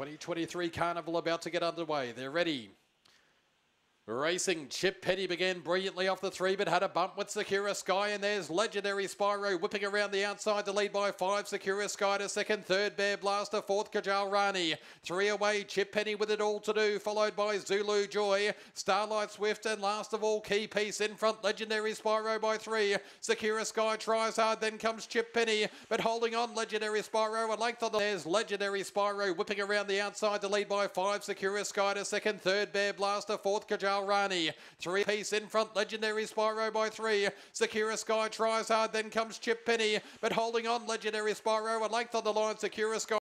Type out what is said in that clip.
2023 Carnival about to get underway. They're ready. Racing, Chip Penny began brilliantly off the three, but had a bump with Secura Sky, and there's Legendary Spyro whipping around the outside to lead by five. Secura Sky to second, third Bear Blaster, fourth Kajal Rani. Three away, Chip Penny with it all to do, followed by Zulu Joy, Starlight Swift, and last of all, Key Piece in front, Legendary Spyro by three. Secura Sky tries hard, then comes Chip Penny, but holding on, Legendary Spyro, a length on the. There's Legendary Spyro whipping around the outside to lead by five. Secura Sky to second, third Bear Blaster, fourth Kajal Rani. Three piece in front, Legendary Spyro by three. Secura Sky tries hard, then comes Chip Penny, but holding on, Legendary Spyro, a length on the line, Secura Sky.